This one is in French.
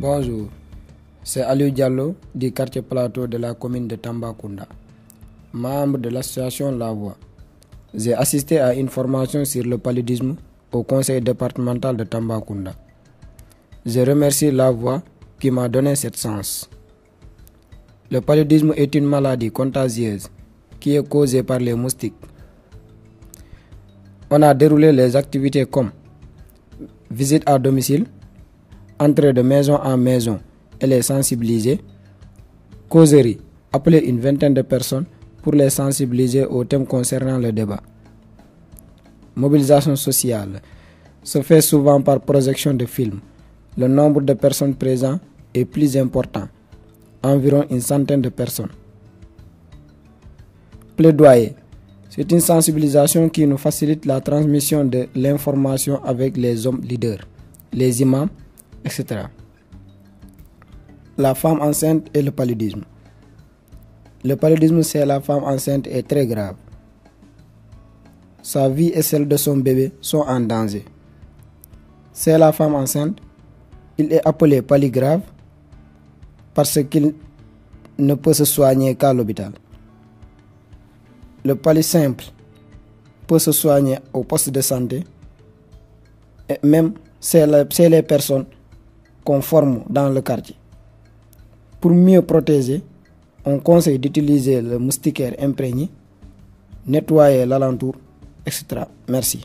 Bonjour, c'est Aliou Diallo du quartier Plateau de la commune de Tambacounda, membre de l'association La Voix. J'ai assisté à une formation sur le paludisme au conseil départemental de Tambacounda. Je remercie La Voix qui m'a donné cette chance. Le paludisme est une maladie contagieuse qui est causée par les moustiques. On a déroulé les activités comme visite à domicile, entrée de maison en maison et les sensibiliser, causerie, appeler une vingtaine de personnes pour les sensibiliser aux thèmes concernant le débat. Mobilisation sociale se fait souvent par projection de films. Le nombre de personnes présentes est plus important, environ une centaine de personnes. Plaidoyer. C'est une sensibilisation qui nous facilite la transmission de l'information avec les hommes leaders, les imams, etc. La femme enceinte et le paludisme. Le paludisme chez la femme enceinte est très grave. Sa vie et celle de son bébé sont en danger. C'est la femme enceinte, il est appelé palygrave parce qu'il ne peut se soigner qu'à l'hôpital. Le palu simple peut se soigner au poste de santé et même c'est les personnes qu'on forme dans le quartier. Pour mieux protéger, on conseille d'utiliser le moustiquaire imprégné, nettoyer l'alentour, etc. Merci.